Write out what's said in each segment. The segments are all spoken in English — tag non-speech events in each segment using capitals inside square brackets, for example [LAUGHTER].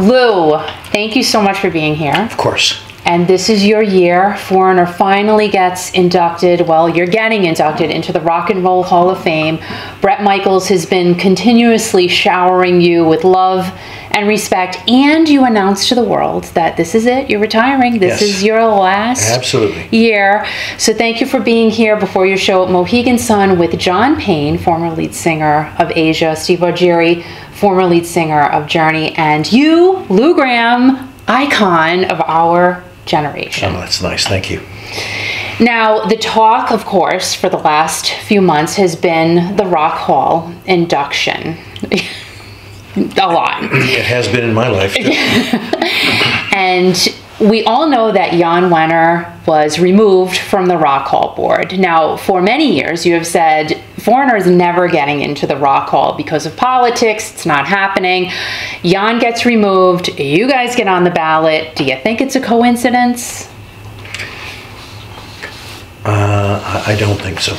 Lou, thank you so much for being here. Of course. And this is your year. Foreigner finally gets inducted. Well, you're getting inducted into the Rock and Roll Hall of Fame. Brett Michaels has been continuously showering you with love and respect. And you announced to the world that this is it. You're retiring. This Yes. is your last Absolutely. year. So thank you for being here before your show at Mohegan Sun with John Payne, former lead singer of Asia, Steve Augeri, former lead singer of Journey, and you, Lou Gramm, icon of our generation. Oh, that's nice. Thank you. Now, the talk, of course, for the last few months has been the Rock Hall induction. [LAUGHS] A lot. It has been in my life. [LAUGHS] And we all know that Jan Wenner was removed from the Rock Hall board. Now, for many years, you have said Foreigner is never getting into the Rock Hall because of politics. It's not happening. Jan gets removed. You guys get on the ballot. Do you think it's a coincidence? Uh, I don't think so.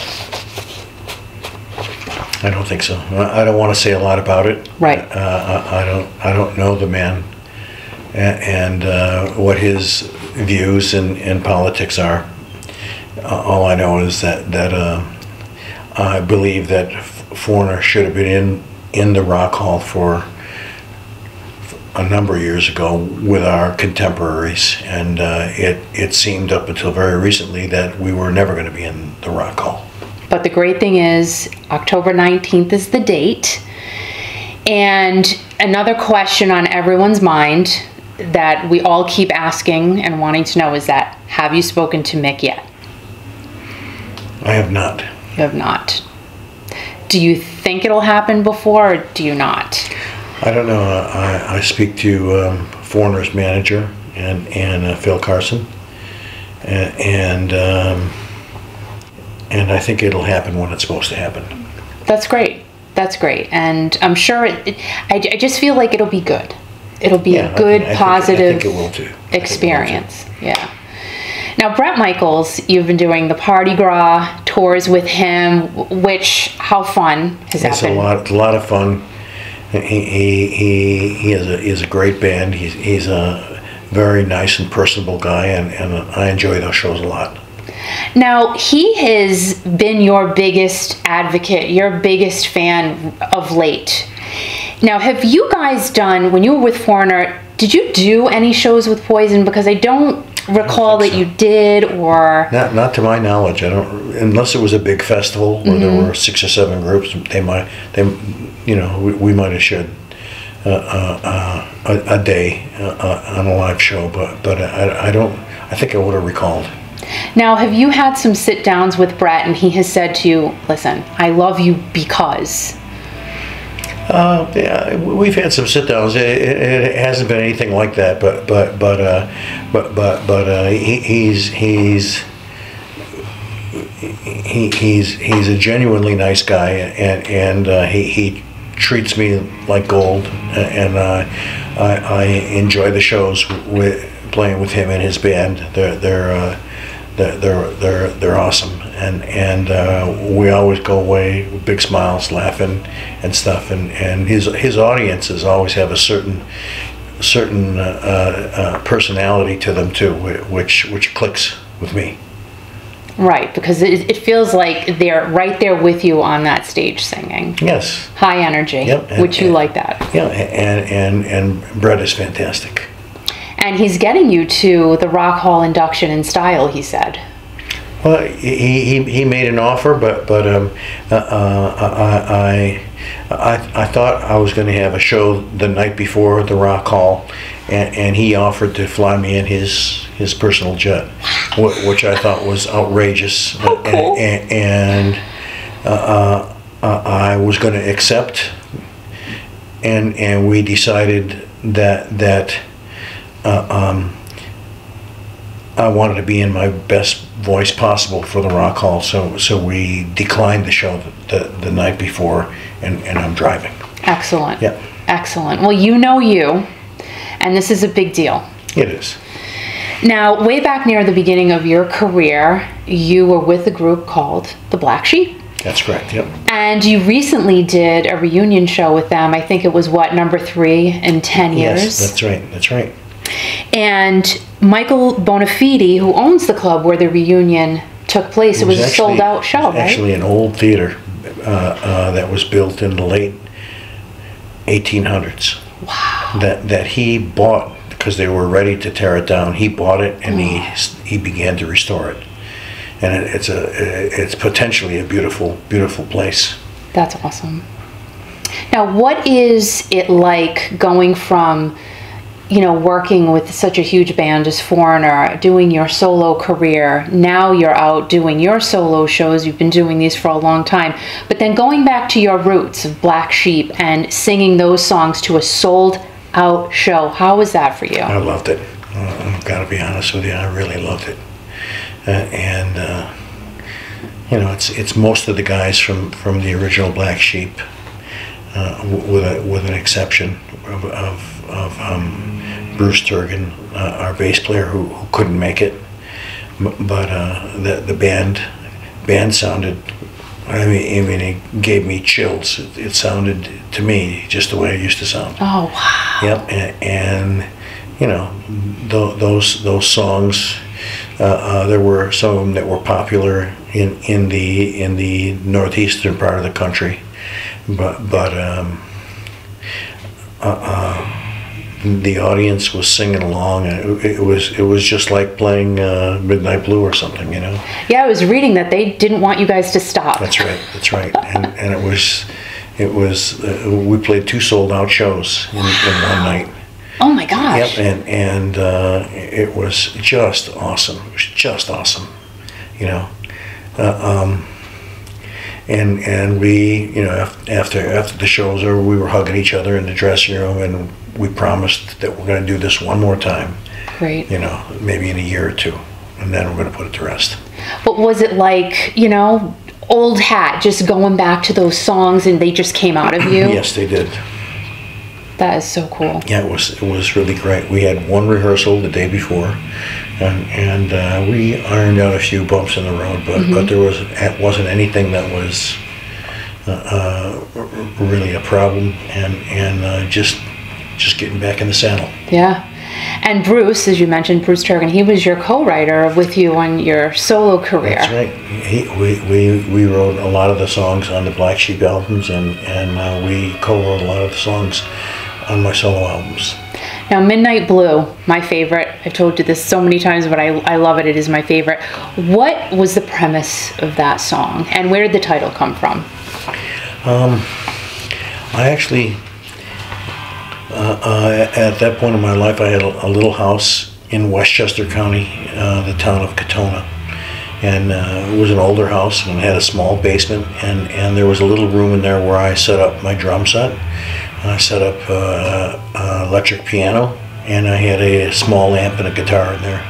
I don't think so. I don't want to say a lot about it. Right. Uh, I I don't. I don't know the man, and uh, what his views in, in politics are. All I know is that that uh, I believe that Foreigner should have been in in the Rock Hall for a number of years ago with our contemporaries, and uh, it it seemed up until very recently that we were never going to be in the Rock Hall. But the great thing is, October 19th is the date. And another question on everyone's mind that we all keep asking and wanting to know is that have you spoken to Mick yet? I have not. You have not. Do you think it'll happen before or do you not? I don't know. I, I speak to um, Foreigner's manager and and uh, Phil Carson, and and, um, and I think it'll happen when it's supposed to happen. That's great. That's great. And I'm sure it, it- I, I just feel like it'll be good. It'll be Yeah, a good, think- I think- positive I think it will too. I think it will too. experience. Yeah. Now, Brett Michaels, you've been doing the Parti-Gras tours with him, which, how fun has that It's a been? lot, a lot of fun. He he he, he is a he is a great band. He's he's a very nice and personable guy, and, and I enjoy those shows a lot. Now, he has been your biggest advocate, your biggest fan of late. Now, have you guys done, when you were with Foreigner, did you do any shows with Poison? Because I don't recall that you did, or. Not not to my knowledge. I don't unless it was a big festival where there were six or seven groups. They might they you know we, we might have shared uh, uh, uh, a, a day uh, uh, on a live show, but but I, I don't. I think I would have recalled. Now, have you had some sit downs with Brett and he has said to you, listen, I love you because. Uh, yeah, we've had some sit downs. It, it, hasn't been anything like that, but but but uh, but but but uh, he, he's he's he, he's he's a genuinely nice guy, and and uh, he he treats me like gold, and uh, I, I enjoy the shows with playing with him and his band. They're they're. Uh, they're, they're they're they're awesome, and and uh, we always go away with big smiles, laughing and stuff. And, and his his audiences always have a certain certain uh, uh, uh, personality to them too, which which clicks with me. Right, because it, it feels like they're right there with you on that stage singing. Yes, High energy, Yep, and- which you and- like that. yeah, and and and Brett is fantastic. And he's getting you to the Rock Hall induction in style, he said. Well, he, he, he made an offer, but but um, uh, uh, I, I I I thought I was going to have a show the night before the Rock Hall, and, and he offered to fly me in his his personal jet, wh- which I thought was outrageous, How cool. and, and uh, uh, I was going to accept, and and we decided that that. Uh, um, I wanted to be in my best voice possible for the Rock Hall, so so we declined the show the, the, the night before, and, and I'm driving. Excellent. Yeah. Excellent. Well, you know you, and this is a big deal. It is. Now, way back near the beginning of your career, you were with a group called the Black Sheep. That's correct. Yep. And you recently did a reunion show with them. I think it was what number three in ten years. Yes, that's right. That's right. And Michael Bonafide, who owns the club where the reunion took place, it was, a actually- sold out show, it was right? Actually, an old theater uh, uh, that was built in the late 1800s. wow. That that he bought because they were ready to tear it down. He bought it and he he began to restore it, and it, it's a it's potentially a beautiful beautiful place. That's awesome. Now, what is it like going from, you know, working with such a huge band as Foreigner, doing your solo career? Now you're out doing your solo shows. You've been doing these for a long time. But then going back to your roots of Black Sheep and singing those songs to a sold out show. How was that for you? I loved it. Uh, I've got to be honest with you. I really loved it, uh, and uh, you know, it's it's most of the guys from from the original Black Sheep, uh, with a, with an exception of of, of um, Bruce Turgon, uh, our bass player, who, who couldn't make it. But uh, the the band band sounded. I mean, I mean, it gave me chills. It, it sounded to me just the way it used to sound. Oh, wow. Yep, and, and you know, th- those those songs. Uh, uh, there were some of them that were popular in, in the in the northeastern part of the country, but but um, uh, uh, the audience was singing along, and it, it was it was just like playing uh, Midnight Blue or something, you know. Yeah, I was reading that they didn't want you guys to stop. That's right. That's right. And and it was it was uh, we played two sold out shows in, in one night. Oh my gosh. Yep, and and uh, it was just awesome. It was just awesome, you know. Uh, um, and and we, you know, after after the show was over, we were hugging each other in the dressing room, and we promised that we're going to do this one more time. Great. You know, maybe in a year or two, and then we're going to put it to rest. But was it like, you know, old hat, just going back to those songs and they just came out of you? Yes, they did. That is so cool. Yeah, it was it was really great. We had one rehearsal the day before, and and uh, we ironed out a few bumps in the road, but but there was it wasn't anything that was uh, uh, really a problem, and and uh, just just getting back in the saddle. Yeah. And Bruce, as you mentioned, Bruce Turgon, he was your co-writer with you on your solo career. That's right. He, we, we we wrote a lot of the songs on the Black Sheep albums, and and uh, we co-wrote a lot of the songs on my solo albums. Now, Midnight Blue, my favorite. I've told you this so many times, but I, I love it. It is my favorite. What was the premise of that song, and where did the title come from? Um, I actually, at that point in my life, I had a, a little house in Westchester County, uh, the town of Katonah. And uh, it was an older house and had a small basement. And, and there was a little room in there where I set up my drum set. I set up uh, uh, electric piano and I had a small amp and a guitar in there.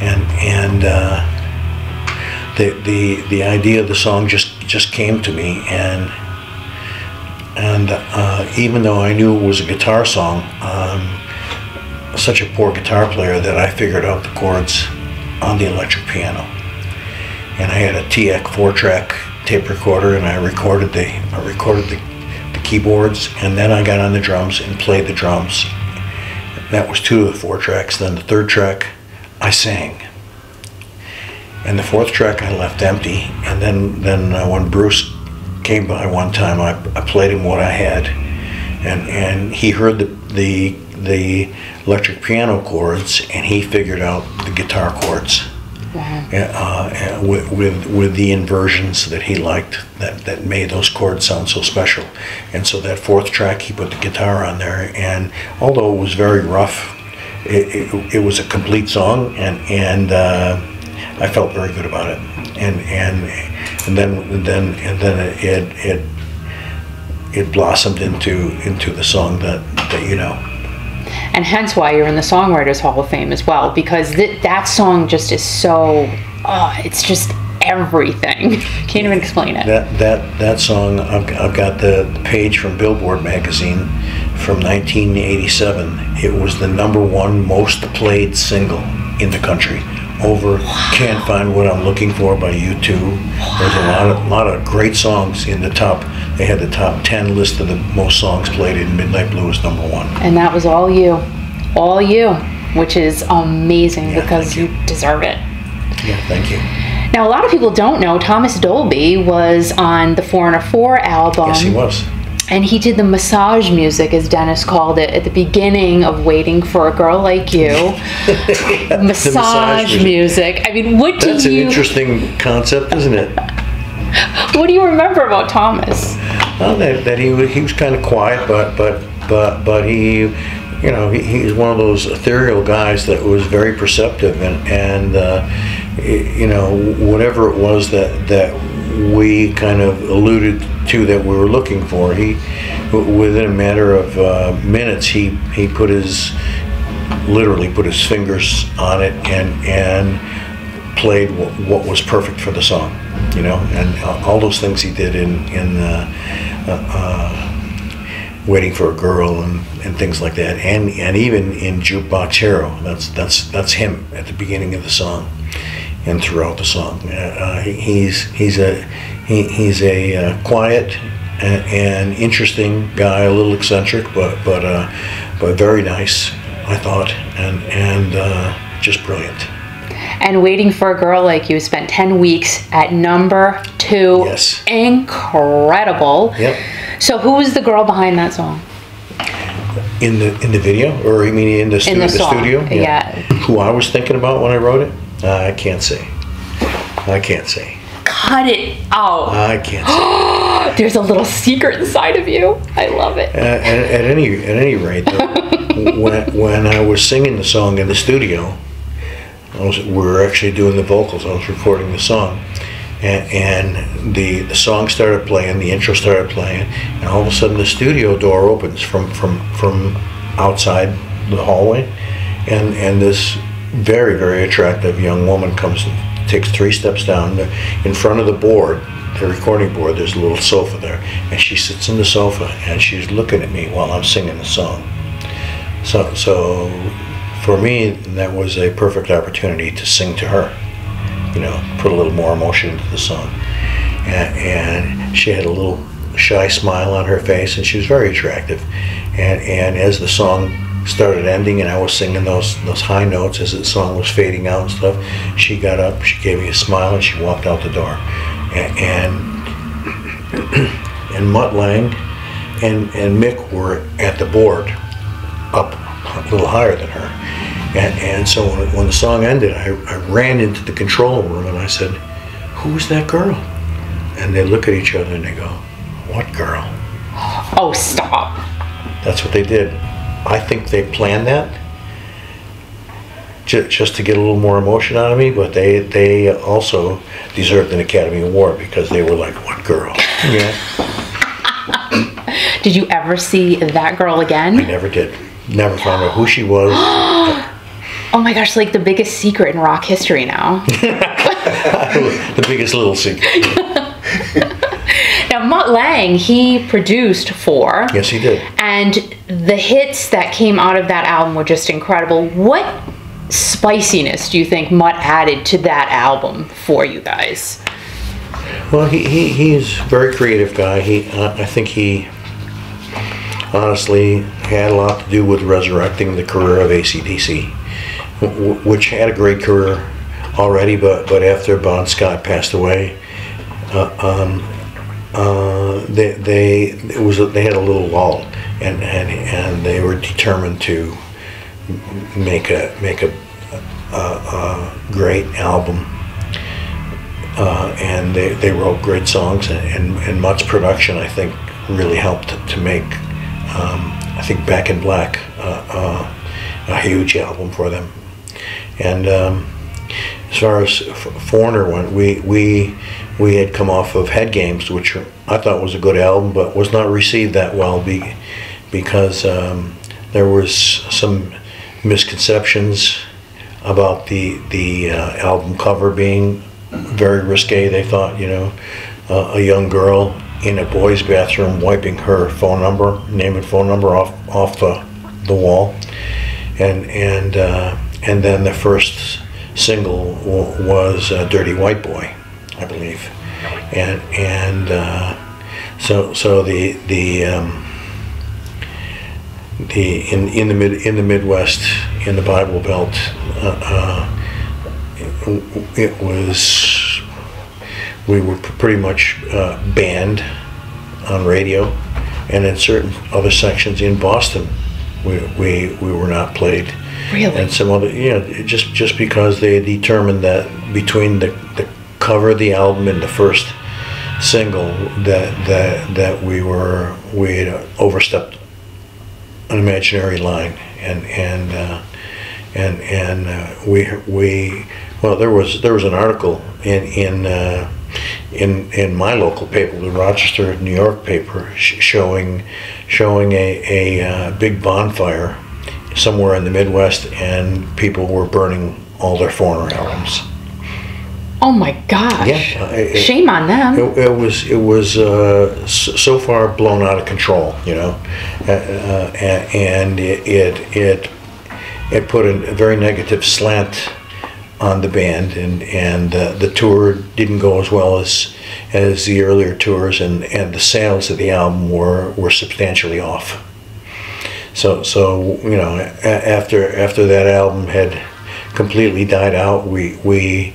And, and uh, the, the, the idea of the song just, just came to me. And and uh, even though I knew it was a guitar song, um, such a poor guitar player that I figured out the chords on the electric piano. And I had a TX four-track tape recorder, and I recorded the I recorded the, the keyboards, and then I got on the drums and played the drums. That was two of the four tracks. Then the third track, I sang. And the fourth track I left empty. And then then uh, when Bruce came by one time. I, I played him what I had, and and he heard the the the electric piano chords, and he figured out the guitar chords. Uh, uh, with, with with the inversions that he liked that, that made those chords sound so special, and so that fourth track he put the guitar on there, and although it was very rough, it, it, it was a complete song, and and uh, I felt very good about it, and and and then and then and then it it it blossomed into into the song that that you know. and hence why you're in the Songwriters Hall of Fame as well, because th- that song just is so, oh, it's just everything. [LAUGHS] Can't even explain it. That that that song, I've, I've got the, the page from Billboard magazine from 1987. It was the number one most played single in the country over "Can't Find What I'm Looking For" by U2. There's a lot of lot of great songs in the top. They had the top ten list of the most songs played in Midnight Blue is number one. And that was all you. All you, which is amazing Yeah, because you. you. deserve it. Yeah, thank you. Now, a lot of people don't know Thomas Dolby was on the Foreigner 4 album. Yes, he was. And he did the massage music, as Dennis called it, at the beginning of Waiting for a Girl Like You. [LAUGHS] The massage, music. music. I mean, what do That's an interesting concept, isn't it? what do you remember about Thomas? Well, that, that he was, he was kind of quiet, but but but but he, you know, he, he's one of those ethereal guys that was very perceptive and and uh, you know whatever it was that that we kind of alluded to that we were looking for, he within a matter of uh, minutes he he put his literally put his fingers on it and and played what, what was perfect for the song, you know, and all those things he did in in uh, uh, uh, waiting for a girl and, and things like that, and and even in jukebox hero, that's that's that's him at the beginning of the song, and throughout the song, uh, uh, he's he's a he, he's a uh, quiet and, and interesting guy, a little eccentric, but but uh, but very nice, I thought, and and uh, just brilliant. And Waiting for a Girl Like You spent 10 weeks at number two. Yes. Incredible. Yep. So, who was the girl behind that song? In the in the video, or you mean in the, stu- In the song, studio? yeah. Who I was thinking about when I wrote it? Uh, I can't say. I can't say. Cut it out. I can't say. [GASPS] There's a little secret inside of you. I love it. Uh, at, at any at any rate, though, [LAUGHS] when when I was singing the song in the studio, was, we were actually doing the vocals. I was recording the song, and, and the the song started playing, the intro started playing, and all of a sudden the studio door opens from from from outside the hallway, and and this very very attractive young woman comes and takes three steps down in front of the board. The recording board, there's a little sofa there, and she sits in the sofa and she's looking at me while I'm singing the song. So, so for me, that was a perfect opportunity to sing to her. You know, put a little more emotion into the song. And, and she had a little shy smile on her face, and she was very attractive. And and as the song started ending, and I was singing those those high notes as the song was fading out and stuff, she got up, she gave me a smile, and she walked out the door. And and, and Mutt Lange and and Mick were at the board up a little higher than her. And, and so when, when the song ended, I, I ran into the control room and I said, Who's that girl? And they look at each other and they go, What girl? Oh, stop. That's what they did. I think they planned that ju- just to get a little more emotion out of me, but they, they also deserved an Academy Award because they were like, What girl? Yeah, Did you ever see that girl again? I never did. Never found out who she was. [GASPS] Oh my gosh, like the biggest secret in rock history now. [LAUGHS] [LAUGHS] the biggest little secret. now, Mutt Lange, he produced four. Yes, he did. And the hits that came out of that album were just incredible. What spiciness do you think Mutt added to that album for you guys? Well, he, he he's a very creative guy. He uh, I think he honestly had a lot to do with resurrecting the career of ACDC, w- which had a great career already, but but after Bon Scott passed away, uh, um, uh, they they it was they had a little lull, and and and they were determined to make a make a, a, a great album. Uh, and they, they wrote great songs and, and, and Mutt's production I think really helped to, make um, I think Back in Black uh, uh, a huge album for them. And um, as far as Foreigner went we, we we had come off of Head Games which I thought was a good album but was not received that well be, because um, there was some misconceptions about the the uh, album cover being very risque. They thought, you know, uh, a young girl in a boy's bathroom wiping her phone number, name and phone number off off the the wall, and and uh, and then the first single was uh, "Dirty White Boy," I believe, and and uh, so so the the um, the in in the mid in the Midwest in the Bible Belt, uh, uh, it, it was we were pretty much uh, banned on radio, and in certain other sections in Boston, we we, we were not played. Really? And some other, you know, just just because they determined that between the, the cover of the album and the first single that that that we were we had overstepped an imaginary line and and uh, and and uh, we we well there was there was an article in in uh, in in my local paper the Rochester New York paper sh- showing showing a a uh, big bonfire somewhere in the Midwest and people were burning all their foreigner albums. Oh my gosh. Yeah, uh, it- Shame on them. It, it was it was uh, so, far blown out of control, you know, uh, uh, and it it it, it put a, very negative slant on the band, and and uh, the tour didn't go as well as as the earlier tours, and and the sales of the album were were substantially off. So so you know after after that album had completely died out, we we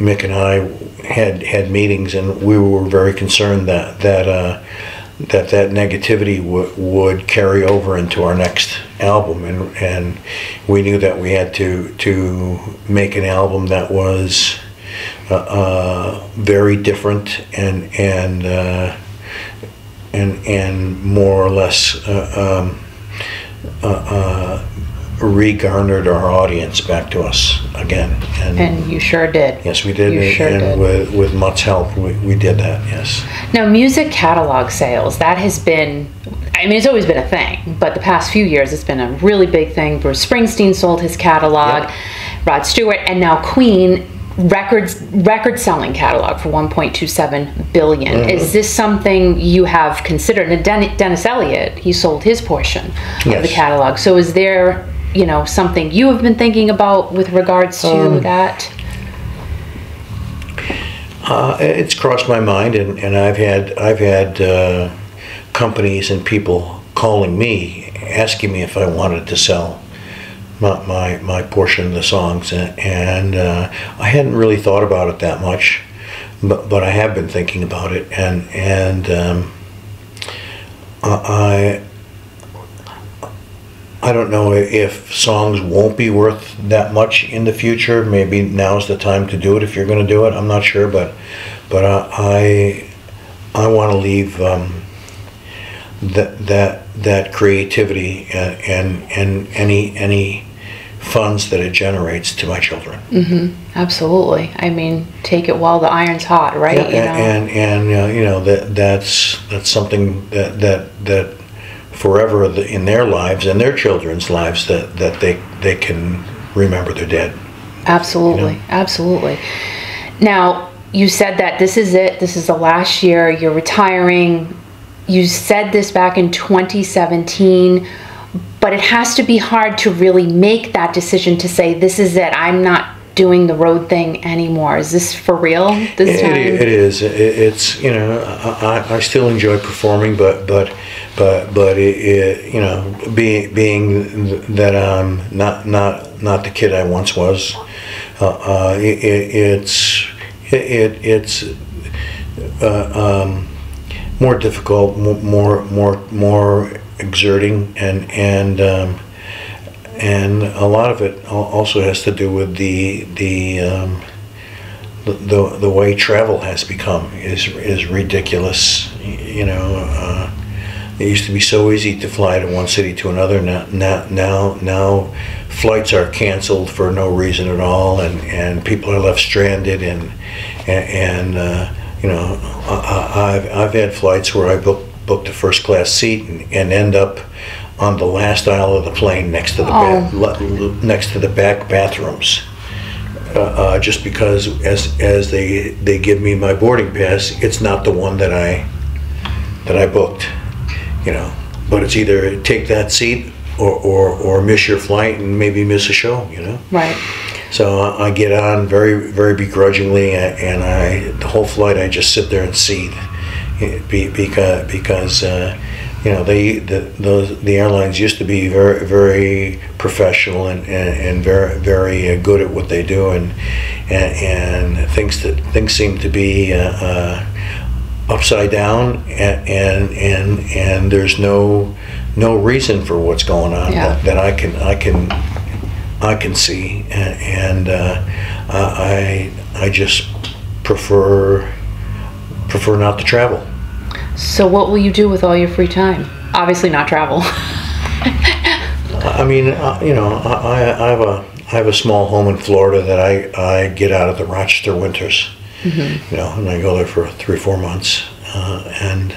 Mick and I had had meetings, and we were very concerned that that uh, that that negativity would would carry over into our next album, and and we knew that we had to to make an album that was uh, uh, very different and and uh, and and more or less. Uh, um, uh, regarnered our audience back to us again, and, And you sure did. yes, we did. You and sure and did. with with Mutt's help, we, we did that. Yes. Now, music catalog sales, that has been, I mean, it's always been a thing, but the past few years it's been a really big thing. Bruce Springsteen sold his catalog, Yep. Rod Stewart, and now Queen records record selling catalog for 1.27 billion. Mm-hmm. Is this something you have considered? And Den- Dennis Elliott, he sold his portion of the catalog. So is there, you know, something you have been thinking about with regards to Um, that? Uh, it's crossed my mind, and, and I've had I've had uh, companies and people calling me asking me if I wanted to sell my my, my portion of the songs, and, and uh, I hadn't really thought about it that much, but but I have been thinking about it, and and um, I. I don't know if songs won't be worth that much in the future. Maybe now's the time to do it if you're going to do it. I'm not sure, but but I I, I want to leave um, that that that creativity and, and and any any funds that it generates to my children. Absolutely. I mean, take it while the iron's hot, right? Yeah, You know? and and uh, you know that that's that's something that that that forever in their lives and their children's lives that that they they can remember their dead. Absolutely, You know? absolutely. Now, you said that this is it. This is the last year. You're retiring. You said this back in 2017, but it has to be hard to really make that decision to say, this is it. I'm not doing the road thing anymore. Is this for real this It, time? it is. It, it's you know I, I- still enjoy performing, but but but but it, it, you know being being that I'm not not not the kid I once was. Uh, uh, it, it, it's it, it it's uh, um, more difficult, mo- more more more exerting, and and um, and a lot of it also has to do with the the um, the, the way travel has become is is ridiculous. You know, uh, it used to be so easy to fly to one city to another. Now now now, now flights are canceled for no reason at all, and, and people are left stranded. And and, uh, you know, I, I've I've had flights where I booked booked a first class seat and, and end up on the last aisle of the plane next to the ba- next to the back bathrooms uh, uh, just because as as they they give me my boarding pass, it's not the one that I that I booked, you know. But it's either take that seat or or, or miss your flight and maybe miss a show, you know. Right. so I get on very very begrudgingly, and I the whole flight I just sit there and seethe, because because. Uh, you know, they the, the the airlines used to be very very professional and, and, and very very good at what they do, and and, and things that things seem to be uh, uh, upside down, and, and and and there's no no reason for what's going on Yeah. that, that I can I can I can see, and, and uh, I I just prefer prefer not to travel. So, what will you do with all your free time? Obviously, not travel. [LAUGHS] I mean, uh, you know, I, I have a I have a small home in Florida that I, I get out of the Rochester winters. You know, and I go there for three four months, uh, and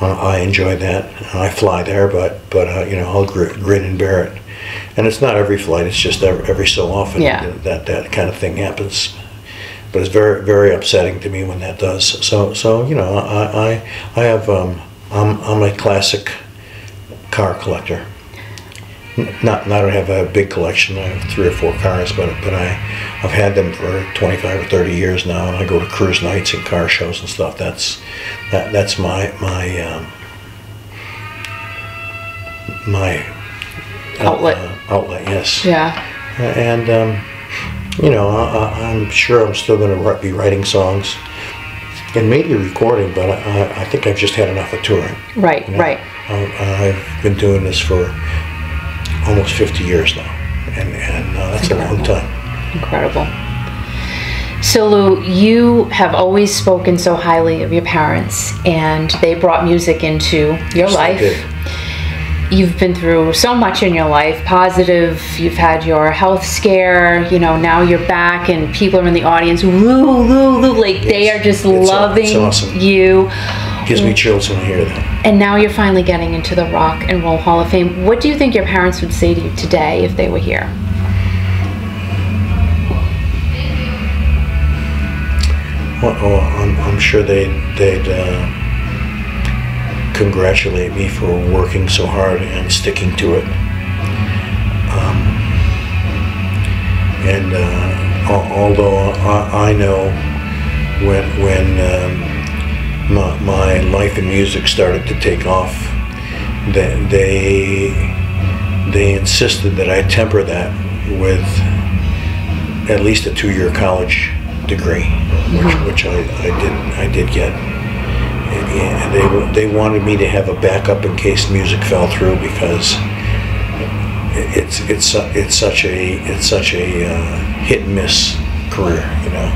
uh, I enjoy that. I fly there, but but uh, you know, I'll gr- grin and bear it. And it's not every flight; it's just every, every so often Yeah. that that kind of thing happens. But it's very very upsetting to me when that does. So so you know, I I, I have um, I'm I'm a classic car collector. Not, not I don't have a big collection. I have three or four cars, but but I I've had them for 25 or 30 years now, and I go to cruise nights and car shows and stuff. That's that that's my my um, my uh, Outlet. uh, outlet, yes. yeah. And um, you know, I, I'm sure I'm still going to be writing songs and maybe recording, but I, I think I've just had enough of touring. Right. you know. Right. I- I've been doing this for almost 50 years now, and, and uh, that's a long time. Incredible. So, Lou, you have always spoken so highly of your parents, and they brought music into your Yes, they life. You've been through so much in your life positive. You've had your health scare. You know, now you're back, and people are in the audience. Lou, Lou, Lou. Like, they are just it's it's loving awesome. you. Gives me chills when I hear that. And now you're finally getting into the Rock and Roll Hall of Fame. What do you think your parents would say to you today if they were here? Well, oh, I'm, I'm sure they'd, they'd uh, congratulate me for working so hard and sticking to it. Um, and uh, al- although I, I know when, when um, my, my life in music started to take off, that they, they insisted that I temper that with at least a two-year college degree, which, which I, I did I did get. And they they wanted me to have a backup in case music fell through because it's it's it's such a it's such a uh, hit and miss career, you know.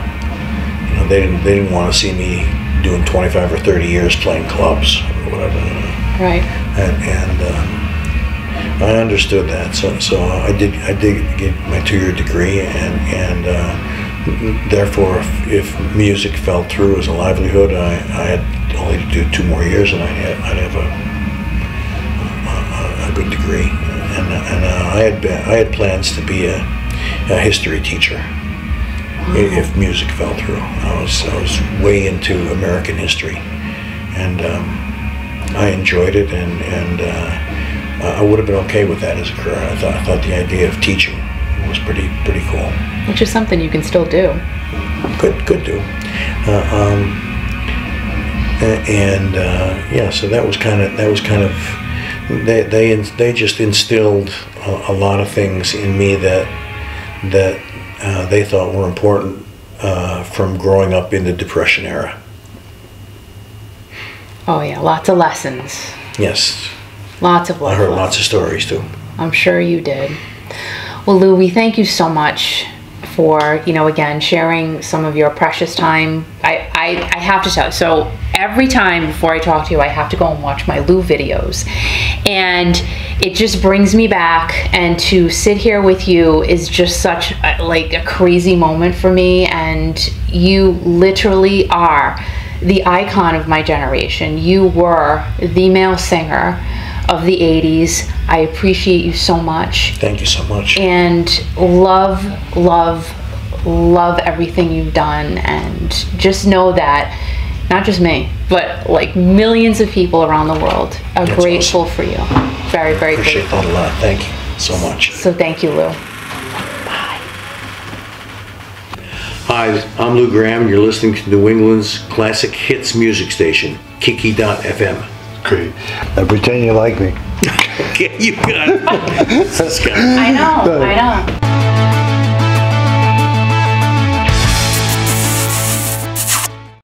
You know they didn't they didn't want to see me doing 25 or 30 years playing clubs or whatever. You know Right. and, and um, I understood that. So, so I did I did get my two year degree, and and uh, therefore, if, if music fell through as a livelihood, I, I had only to do two more years, and I'd have, I'd have a, a, a good degree. And, and uh, I had been, I had plans to be a, a history teacher. i- If music fell through, I was I was way into American history, and um, I enjoyed it, and and uh, I would have been okay with that as a career. I thought I thought the idea of teaching was pretty pretty cool. Which is something you can still do. Could could do, uh, um, and uh, yeah. So that was kind of that was kind of they they they just instilled a, a lot of things in me that that uh, they thought were important uh, from growing up in the Depression era. Oh yeah, lots of lessons. Yes, Lots of Lessons. I heard lots of stories too. I'm sure you did. Well, Lou, we thank you so much for, you know, again, sharing some of your precious time. I, I, I have to tell you, so every time before I talk to you, I have to go and watch my Lou videos. And it just brings me back. And to sit here with you is just such a, like a crazy moment for me. And you literally are the icon of my generation. You were the male singer of the 80s. I appreciate you so much Thank you so much. and love, love, love everything you've done. And just know that not just me, but like millions of people around the world are That's grateful for you. Very, very Appreciate grateful. that a lot. Thank you so much. So thank you, Lou. Bye. Hi, I'm Lou Gramm. You're listening to New England's classic hits music station, Kiki.fm. Great. Now pretend you like me. [LAUGHS] Okay, you got it. [LAUGHS] I know, I know.